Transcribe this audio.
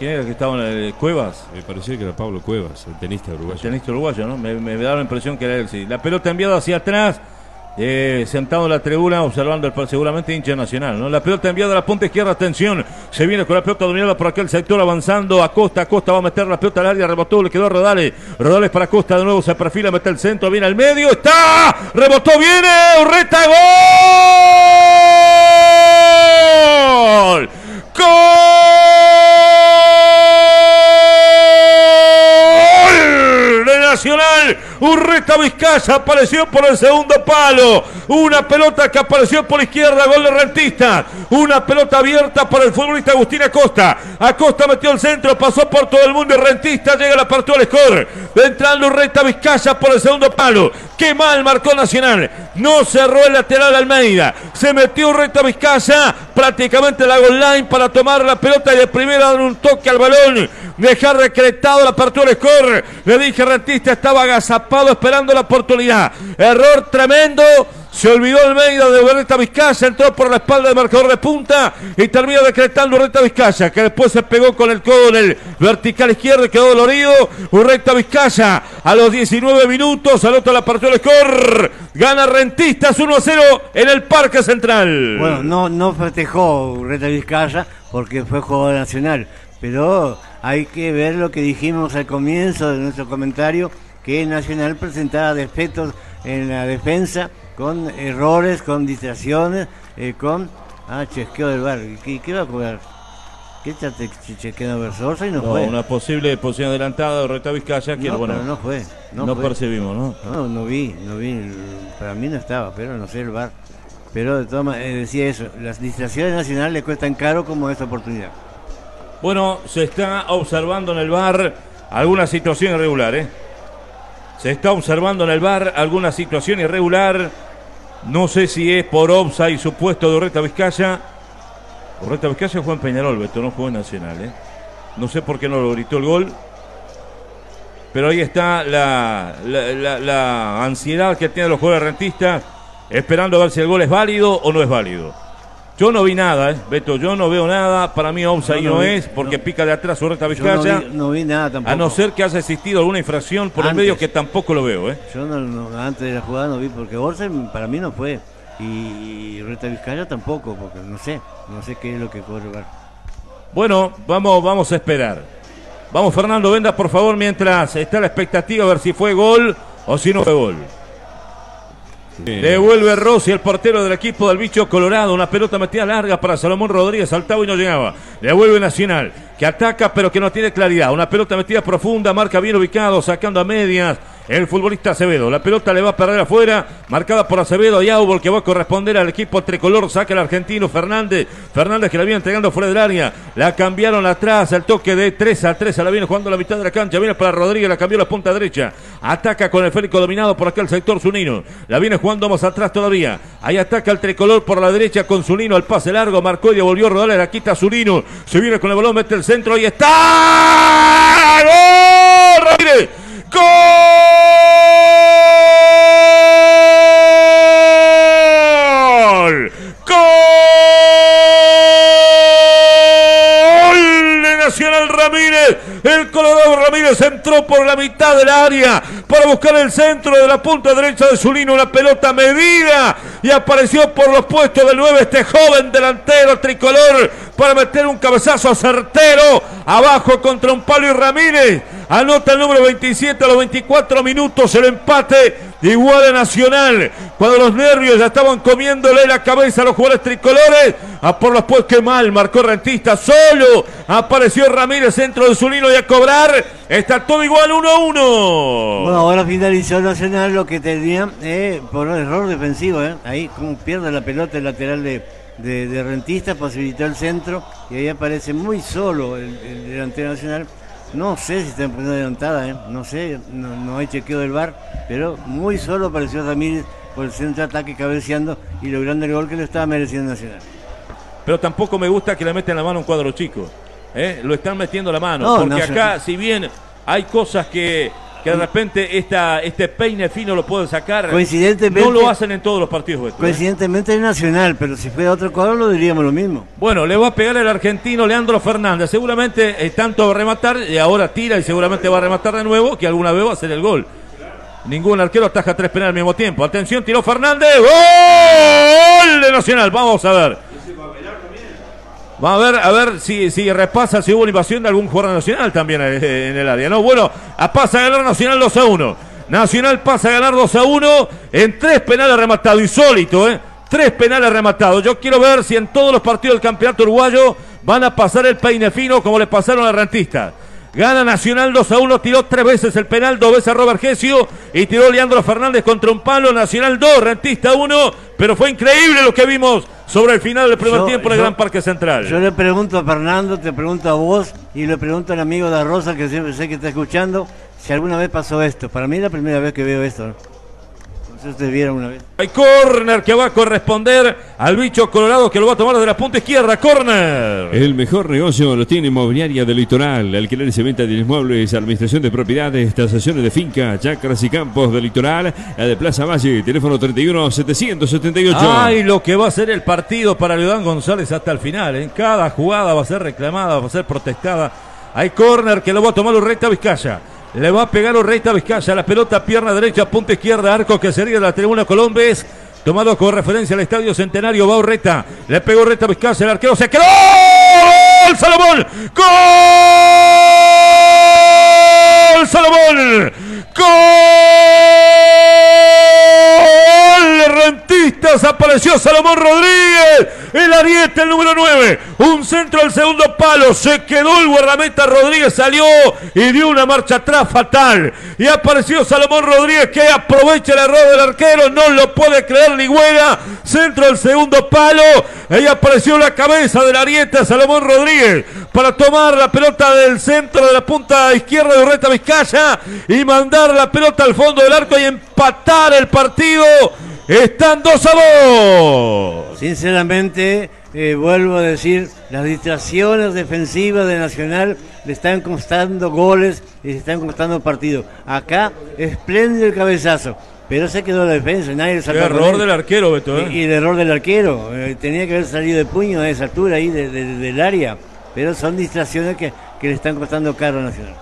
¿Quién era que estaba en el Cuevas? Me pareció que era Pablo Cuevas, el tenista uruguayo. El tenista uruguayo, ¿no? Me, me da la impresión que era él, sí. La pelota enviada hacia atrás. Eh, sentado en la tribuna observando el seguramente hincha nacional, ¿no? La pelota enviada a la punta izquierda, atención, se viene con la pelota dominada por aquel sector avanzando a Costa, Costa va a meter la pelota al área, rebotó, le quedó a Rodales, Rodales para Costa de nuevo, se perfila, mete el centro, viene al medio, está, rebotó, viene, Urreta, gol, gol Nacional, Urreta Vizcaya apareció por el segundo palo. Una pelota que apareció por izquierda, gol de Rentista. Una pelota abierta para el futbolista Agustín Acosta. Acosta metió el centro, pasó por todo el mundo y Rentista llega a la partida al score. Entrando Urreta Vizcaya por el segundo palo. Qué mal marcó Nacional. No cerró el lateral Almeida. Se metió Urreta Vizcaya prácticamente la goal line para tomar la pelota y de primera dar un toque al balón. Dejar decretado la partida al score. Le dije Rentista estaba agazapado esperando la oportunidad. Error tremendo. Se olvidó Almeida de Urreta Vizcaya, entró por la espalda del marcador de punta y termina decretando Urreta Vizcaya, que después se pegó con el codo en el vertical izquierdo y quedó dolorido. Urreta Vizcaya a los 19 minutos, anota la partida del score. Gana Rentistas 1 a 0 en el Parque Central. Bueno, no, no festejó Urreta Vizcaya porque fue jugador nacional, pero hay que ver lo que dijimos al comienzo de nuestro comentario, que Nacional presentaba defectos en la defensa con errores, con distracciones, eh, con ah, chesqueo del bar. ¿Qué, qué va a cobrar? ¿Qué está chequeando Versosa y no, No, fue? una posible posición adelantada de Urreta Vizcaya que no, bueno, no fue. No, no fue. percibimos, ¿no? No, no vi, no vi. Para mí no estaba, pero no sé el bar. Pero de todas maneras, decía eso, las distracciones nacionales le cuestan caro como esta oportunidad. Bueno, se está observando en el bar alguna situación irregular, ¿eh? Se está observando en el bar alguna situación irregular. No sé si es por offside supuesto de Urreta Vizcaya. Urreta Vizcaya jugó en Peñarol, Beto, no jugó en Nacional, ¿eh? No sé por qué no lo gritó el gol. Pero ahí está la- la ansiedad que tienen los jugadores rentistas, esperando a ver si el gol es válido o no es válido. Yo no vi nada, ¿eh? Beto, yo no veo nada. Para mí offside no, no es, porque no. pica de atrás Yo no Vizcaya. vi, no vi nada tampoco. A no ser que haya existido alguna infracción por el Antes. medio que tampoco lo veo, ¿eh? Yo antes de la jugada no vi, porque Orsen para mí no fue. Y, y Reta Vizcaya tampoco, porque no sé, no sé qué es lo que el bar. Bueno, vamos, vamos a esperar. Vamos, Fernando, venda por favor mientras está la expectativa a ver si fue gol o si no fue gol. Devuelve Rossi, el portero del equipo del bicho Colorado. Una pelota metida larga para Salomón Rodríguez. Saltaba y no llegaba. Devuelve Nacional, que ataca pero que no tiene claridad. Una pelota metida profunda, marca bien ubicado, sacando a medias. El futbolista Acevedo. La pelota le va a perder afuera. Marcada por Acevedo. Yaubol que va a corresponder al equipo tricolor. Saca el argentino Fernández. Fernández que la viene entregando fuera del área. La cambiaron atrás. El toque de 3 a 3. La viene jugando a la mitad de la cancha. Viene para Rodríguez. La cambió a la punta derecha. Ataca con el Férico dominado por acá el sector Zunino. La viene jugando más atrás todavía. Ahí ataca el tricolor por la derecha con Zunino. El pase largo. Marcó y devolvió a Rodales. La quita Zunino. Se viene con el balón. Mete el centro. Ahí está. ¡Gol! ¡Gol! Ramírez entró por la mitad del área para buscar el centro de la punta derecha de Zulino. Una pelota medida y apareció por los puestos del 9 este joven delantero tricolor para meter un cabezazo certero abajo contra un palo y Ramírez. Anota el número 27 a los 24 minutos el empate igual a Nacional. Cuando los nervios ya estaban comiéndole la cabeza a los jugadores tricolores. A por los pues que mal marcó Rentista. Solo apareció Ramírez centro de Zulino y a cobrar. Está todo igual 1-1. Bueno, ahora finalizó Nacional lo que tenía eh, por un error defensivo. Eh. Ahí como pierde la pelota el lateral de, de, de Rentista, posibilitó el centro y ahí aparece muy solo el, el delantero Nacional. No sé si está en primera adelantada, eh. no sé, no, no hay chequeo del bar, pero muy solo apareció Ramírez por el centro de ataque cabeceando y logrando el gol que le estaba mereciendo Nacional. Pero tampoco me gusta que le meten la mano a un cuadro chico. ¿eh? Lo están metiendo la mano. No, porque acá, si bien hay cosas que que de repente esta, este peine fino lo puede sacar. Coincidentemente- No lo hacen en todos los partidos. Coincidentemente es nacional, pero si fuera otro color lo diríamos lo mismo. Bueno, le va a pegar el argentino Leandro Fernández. Seguramente eh, tanto va a rematar y ahora tira y seguramente va a rematar de nuevo que alguna vez va a hacer el gol. Ningún arquero ataja tres penales al mismo tiempo. Atención, tiró Fernández. ¡Gol de Nacional! Vamos a ver. Vamos a ver, a ver si, si repasa si hubo una invasión de algún jugador nacional también eh, en el área. No, bueno, pasa a ganar Nacional 2 a 1. Nacional pasa a ganar 2 a 1 en tres penales rematados. Insólito, ¿eh? Tres penales rematados. Yo quiero ver si en todos los partidos del campeonato uruguayo van a pasar el peine fino como le pasaron a Rentista. Gana Nacional 2 a 1, tiró tres veces el penal, dos veces a Robert Gesio y tiró Leandro Fernández contra un palo. Nacional 2, Rentista 1, pero fue increíble lo que vimos sobre el final del primer Yo- tiempo en el Gran Parque Central. Yo le pregunto a Fernando, te pregunto a vos y le pregunto al amigo de Rosa que siempre sé que está escuchando si alguna vez pasó esto. Para mí es la primera vez que veo esto. Hay córner que va a corresponder al bicho colorado que lo va a tomar desde la punta izquierda. Córner. El mejor negocio lo tiene Inmobiliaria del Litoral. Alquileres y venta de inmuebles, administración de propiedades, tasaciones de finca, chacras y campos del Litoral. La de Plaza Valle, teléfono 31 778. Ay, lo que va a ser el partido para Leodán González hasta el final. En cada jugada va a ser reclamada, va a ser protestada. Hay córner que lo va a tomar Urreta Vizcaya. Le va a pegar Urreta Vizcaya. La pelota, pierna derecha, punta izquierda, arco que sería de la tribuna Colombes. Tomado con referencia al Estadio Centenario, va Urreta. Le pegó Urreta Vizcaya, el arquero se quedó. ¡Gol! ¡Salomón! ¡Gol! ¡Salomón! ¡Gol! Apareció Salomón Rodríguez. El ariete, el número 9. Un centro al segundo palo. Se quedó el guardameta Rodríguez. Salió y dio una marcha atrás fatal. Y apareció Salomón Rodríguez que aprovecha el error del arquero. No lo puede creer ni Ligüera. Centro al segundo palo. Ahí apareció la cabeza del ariete Salomón Rodríguez para tomar la pelota del centro de la punta izquierda de Urreta Vizcaya y mandar la pelota al fondo del arco y empatar el partido. Están 2 a 2. Sinceramente, eh, vuelvo a decir, las distracciones defensivas de Nacional le están costando goles y le están costando partidos. Acá, espléndido el cabezazo, pero se quedó la defensa, nadie con error del arquero, Beto. ¿eh? Y, y el error del arquero, eh, tenía que haber salido de puño a esa altura ahí de- de- del área, pero son distracciones que, que le están costando caro a Nacional.